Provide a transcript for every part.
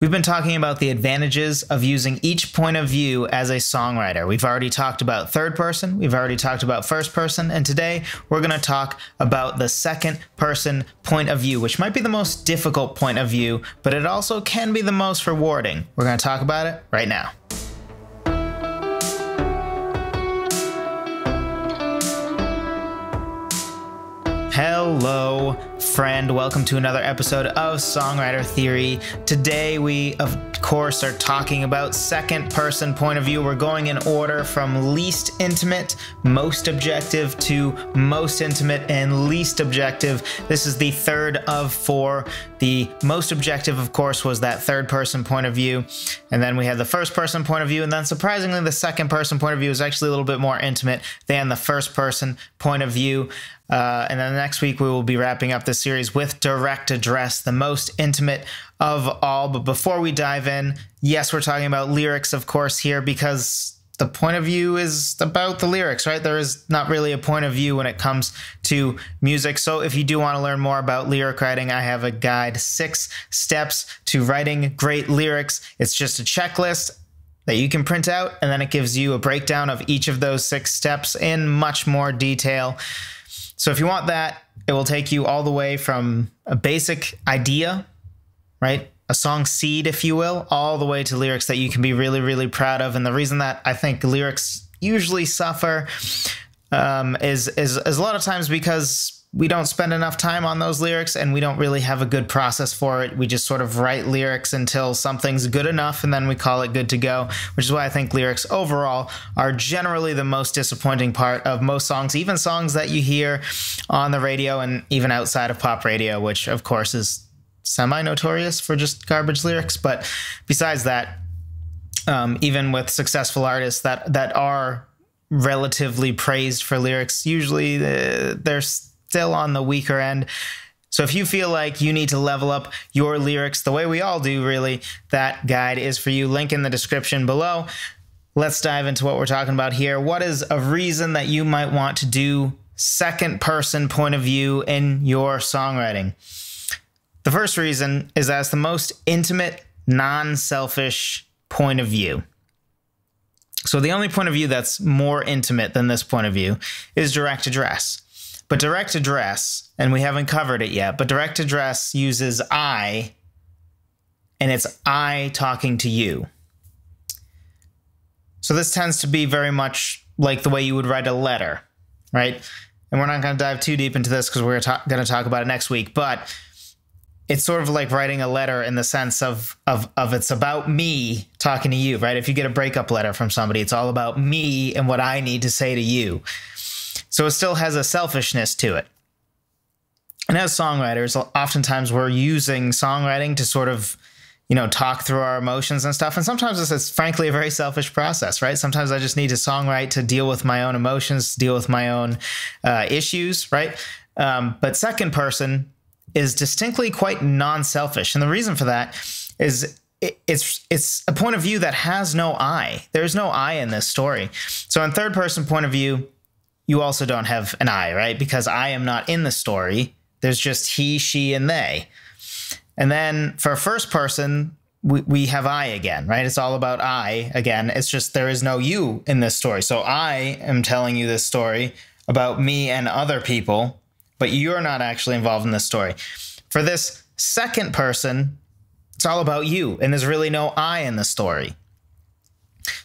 We've been talking about the advantages of using each point of view as a songwriter. We've already talked about third person, we've already talked about first person, and today we're going to talk about the second person point of view, which might be the most difficult point of view, but it also can be the most rewarding. We're going to talk about it right now. Hello, friend. Welcome to another episode of Songwriter Theory. Today, we, of course, are talking about second person point of view. We're going in order from least intimate, most objective, to most intimate and least objective. This is the third of four. The most objective, of course, was that third person point of view. And then we had the first person point of view. And then, surprisingly, the second person point of view is actually a little bit more intimate than the first person point of view. Uh, and then next week, we will be wrapping up the series with Direct Address, the most intimate of all. But before we dive in, yes, we're talking about lyrics, of course, here because the point of view is about the lyrics, right? There is not really a point of view when it comes to music. So if you do want to learn more about lyric writing, I have a guide six steps to writing great lyrics. It's just a checklist that you can print out, and then it gives you a breakdown of each of those six steps in much more detail. So if you want that, it will take you all the way from a basic idea, right? A song seed, if you will, all the way to lyrics that you can be really, really proud of. And the reason that I think lyrics usually suffer um, is, is is a lot of times because we don't spend enough time on those lyrics and we don't really have a good process for it. We just sort of write lyrics until something's good enough and then we call it good to go, which is why I think lyrics overall are generally the most disappointing part of most songs, even songs that you hear on the radio and even outside of pop radio, which of course is semi notorious for just garbage lyrics. But besides that, um, even with successful artists that, that are relatively praised for lyrics, usually uh, there's still on the weaker end. So if you feel like you need to level up your lyrics the way we all do, really, that guide is for you. Link in the description below. Let's dive into what we're talking about here. What is a reason that you might want to do second person point of view in your songwriting? The first reason is that it's the most intimate, non selfish point of view. So the only point of view that's more intimate than this point of view is direct address. But direct address, and we haven't covered it yet, but direct address uses I, and it's I talking to you. So this tends to be very much like the way you would write a letter, right? And we're not going to dive too deep into this because we're going to talk about it next week, but it's sort of like writing a letter in the sense of of of it's about me talking to you, right? If you get a breakup letter from somebody, it's all about me and what I need to say to you. So it still has a selfishness to it. And as songwriters, oftentimes we're using songwriting to sort of, you know, talk through our emotions and stuff. And sometimes this is frankly a very selfish process, right? Sometimes I just need to songwrite to deal with my own emotions, deal with my own uh, issues, right? Um, but second person is distinctly quite non-selfish, and the reason for that is it's it's a point of view that has no I. There's no I in this story. So in third person point of view, you also don't have an I, right? Because I am not in the story. There's just he, she, and they. And then for first person, we, we have I again, right? It's all about I again. It's just there is no you in this story. So I am telling you this story about me and other people, but you're not actually involved in this story. For this second person, it's all about you, and there's really no I in the story.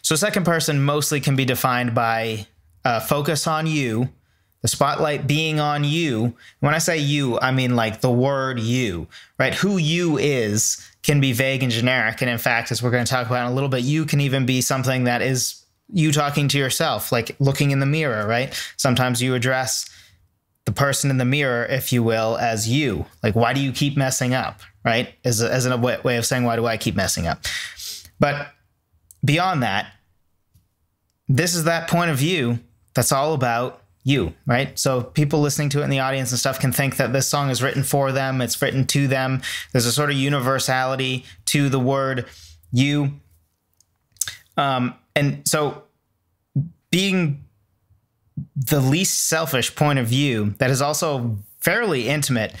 So second person mostly can be defined by uh, focus on you, the spotlight being on you. When I say you, I mean like the word you, right? Who you is can be vague and generic. And in fact, as we're going to talk about in a little bit, you can even be something that is you talking to yourself, like looking in the mirror, right? Sometimes you address the person in the mirror, if you will, as you. Like, why do you keep messing up, right? As, a, as a way of saying, why do I keep messing up? But beyond that, this is that point of view that's all about you, right? So people listening to it in the audience and stuff can think that this song is written for them, it's written to them. There's a sort of universality to the word you. Um, and so being the least selfish point of view that is also fairly intimate,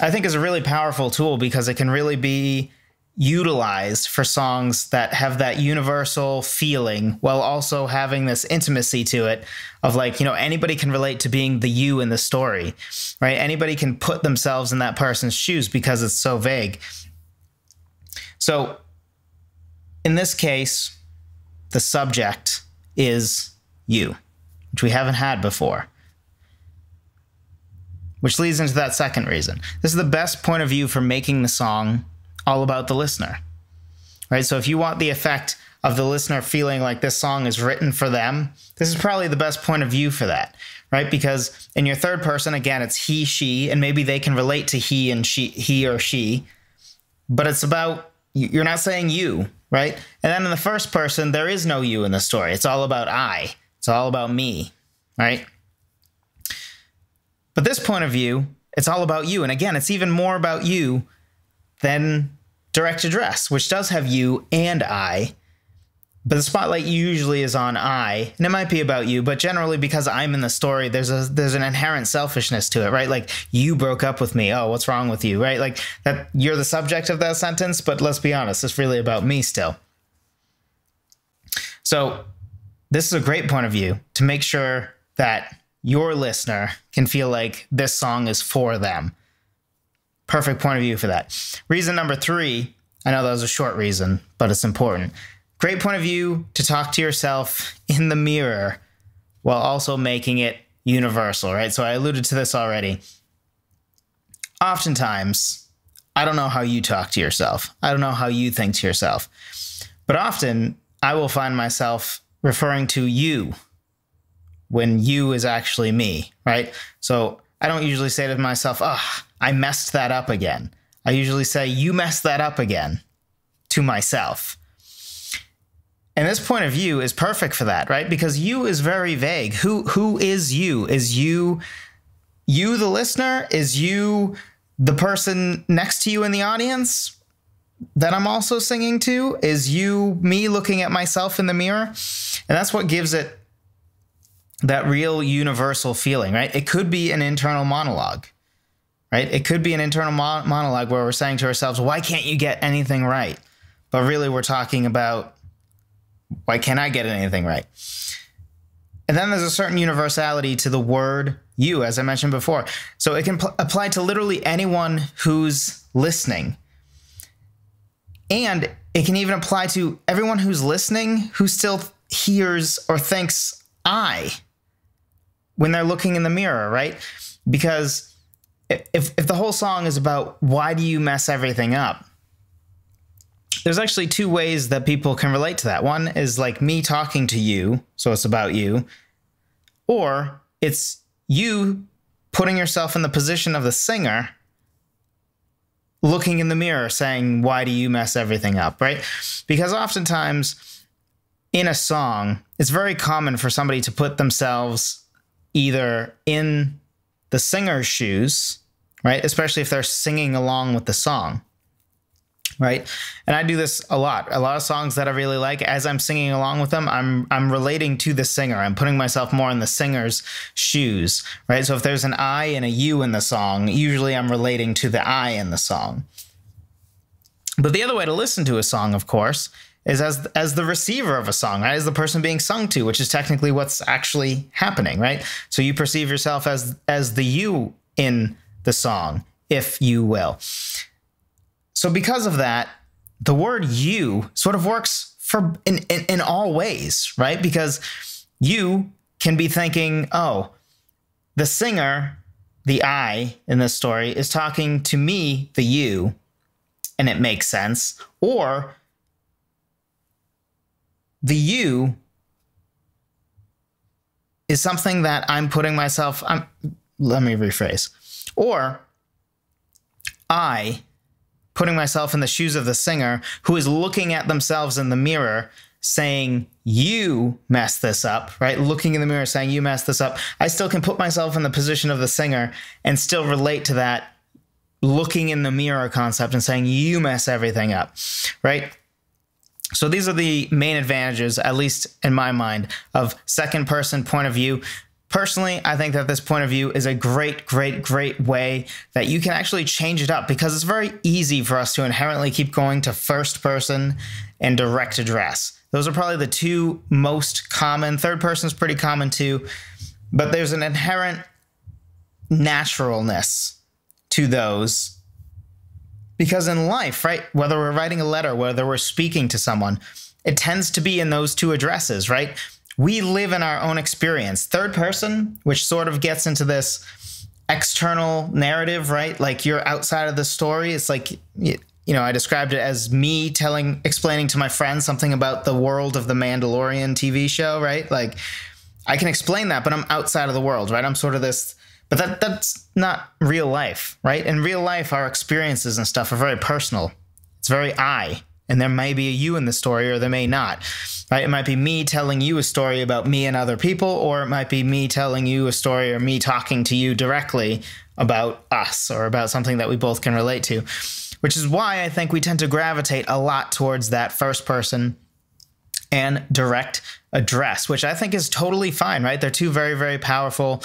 I think is a really powerful tool because it can really be utilized for songs that have that universal feeling while also having this intimacy to it of like you know anybody can relate to being the you in the story right? Anybody can put themselves in that person's shoes because it's so vague. So in this case the subject is you which we haven't had before which leads into that second reason. This is the best point of view for making the song all about the listener. Right? So if you want the effect of the listener feeling like this song is written for them, this is probably the best point of view for that. Right? Because in your third person, again, it's he, she, and maybe they can relate to he and she, he or she, but it's about, you're not saying you, right? And then in the first person, there is no you in the story. It's all about I. It's all about me, right? But this point of view, it's all about you. And again, it's even more about you than direct address, which does have you and I. But the spotlight usually is on I, and it might be about you, but generally because I'm in the story, there's a there's an inherent selfishness to it, right? Like you broke up with me. Oh, what's wrong with you, right? Like that you're the subject of that sentence, but let's be honest, it's really about me still. So, this is a great point of view to make sure that your listener can feel like this song is for them perfect point of view for that. Reason number three, I know that was a short reason, but it's important. Great point of view to talk to yourself in the mirror while also making it universal, right? So I alluded to this already. Oftentimes, I don't know how you talk to yourself. I don't know how you think to yourself. But often I will find myself referring to you when you is actually me, right? So I don't usually say to myself, oh, I messed that up again. I usually say, you messed that up again to myself. And this point of view is perfect for that, right? Because you is very vague. Who who is you? Is you you the listener? Is you the person next to you in the audience that I'm also singing to? Is you me looking at myself in the mirror? And that's what gives it that real universal feeling, right? It could be an internal monologue, right? It could be an internal mo- monologue where we're saying to ourselves, why can't you get anything right? But really, we're talking about why can't I get anything right? And then there's a certain universality to the word you, as I mentioned before. So it can pl- apply to literally anyone who's listening. And it can even apply to everyone who's listening who still hears or thinks I when they're looking in the mirror, right? Because if if the whole song is about why do you mess everything up, there's actually two ways that people can relate to that. One is like me talking to you, so it's about you, or it's you putting yourself in the position of the singer looking in the mirror saying why do you mess everything up right because oftentimes in a song it's very common for somebody to put themselves either in the singer's shoes, right? Especially if they're singing along with the song, right? And I do this a lot. A lot of songs that I really like, as I'm singing along with them, I'm I'm relating to the singer. I'm putting myself more in the singer's shoes, right? So if there's an I and a you in the song, usually I'm relating to the I in the song. But the other way to listen to a song, of course, is as as the receiver of a song, right? As the person being sung to, which is technically what's actually happening, right? So you perceive yourself as as the you in the song, if you will. So because of that, the word you sort of works for in, in, in all ways, right? Because you can be thinking, oh, the singer, the I in this story, is talking to me, the you, and it makes sense. Or the you is something that I'm putting myself, I'm, let me rephrase, or I putting myself in the shoes of the singer who is looking at themselves in the mirror saying, You messed this up, right? Looking in the mirror saying, You messed this up. I still can put myself in the position of the singer and still relate to that looking in the mirror concept and saying, You mess everything up, right? So these are the main advantages, at least in my mind, of second person point of view. Personally, I think that this point of view is a great, great, great way that you can actually change it up because it's very easy for us to inherently keep going to first person and direct address. Those are probably the two most common. Third person is pretty common too, but there's an inherent naturalness to those because in life, right, whether we're writing a letter, whether we're speaking to someone, it tends to be in those two addresses, right? We live in our own experience. Third person, which sort of gets into this external narrative, right? Like you're outside of the story. It's like, you know, I described it as me telling, explaining to my friends something about the world of the Mandalorian TV show, right? Like I can explain that, but I'm outside of the world, right? I'm sort of this, but that that's not real life, right? In real life, our experiences and stuff are very personal. It's very I, and there may be a you in the story or there may not right? It might be me telling you a story about me and other people or it might be me telling you a story or me talking to you directly about us or about something that we both can relate to which is why i think we tend to gravitate a lot towards that first person and direct address which i think is totally fine right? They're two very very powerful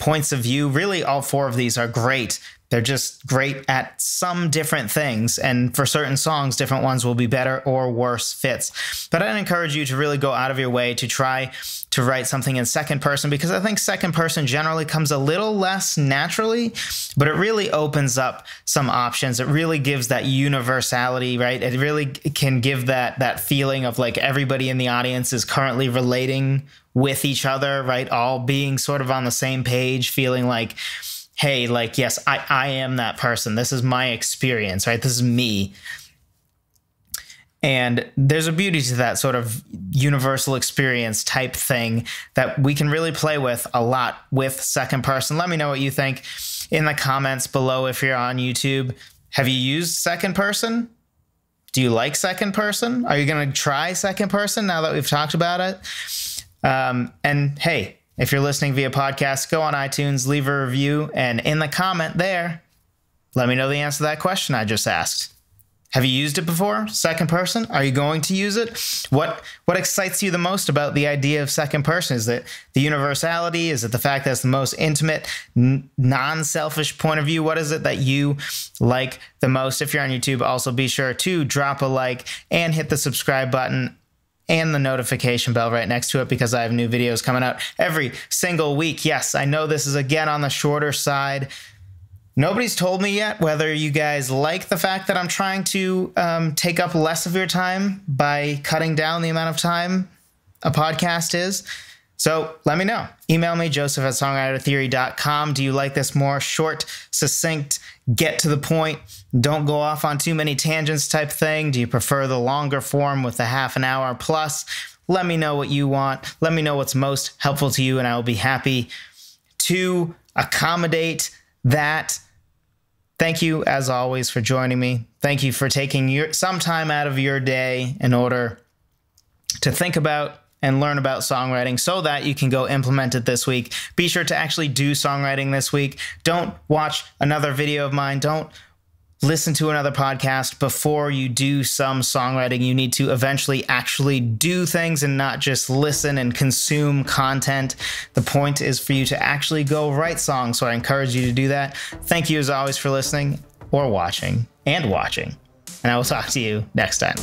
points of view. Really all four of these are great they're just great at some different things. And for certain songs, different ones will be better or worse fits. But I'd encourage you to really go out of your way to try to write something in second person because I think second person generally comes a little less naturally, but it really opens up some options. It really gives that universality, right? It really can give that that feeling of like everybody in the audience is currently relating with each other, right? All being sort of on the same page, feeling like hey, like, yes, I, I am that person. This is my experience, right? This is me. And there's a beauty to that sort of universal experience type thing that we can really play with a lot with second person. Let me know what you think in the comments below if you're on YouTube. Have you used second person? Do you like second person? Are you going to try second person now that we've talked about it? Um, and hey, if you're listening via podcast, go on iTunes, leave a review, and in the comment there, let me know the answer to that question I just asked. Have you used it before? Second person? Are you going to use it? What what excites you the most about the idea of second person? Is it the universality? Is it the fact that it's the most intimate, non-selfish point of view? What is it that you like the most? If you're on YouTube, also be sure to drop a like and hit the subscribe button and the notification bell right next to it because I have new videos coming out every single week. Yes, I know this is again on the shorter side. Nobody's told me yet whether you guys like the fact that I'm trying to um, take up less of your time by cutting down the amount of time a podcast is. So let me know. Email me, joseph at songwritertheory.com. Do you like this more short, succinct, get to the point, don't go off on too many tangents type thing? Do you prefer the longer form with a half an hour plus? Let me know what you want. Let me know what's most helpful to you, and I will be happy to accommodate that. Thank you, as always, for joining me. Thank you for taking your, some time out of your day in order to think about and learn about songwriting so that you can go implement it this week. Be sure to actually do songwriting this week. Don't watch another video of mine. Don't listen to another podcast before you do some songwriting. You need to eventually actually do things and not just listen and consume content. The point is for you to actually go write songs. So I encourage you to do that. Thank you as always for listening or watching and watching. And I will talk to you next time.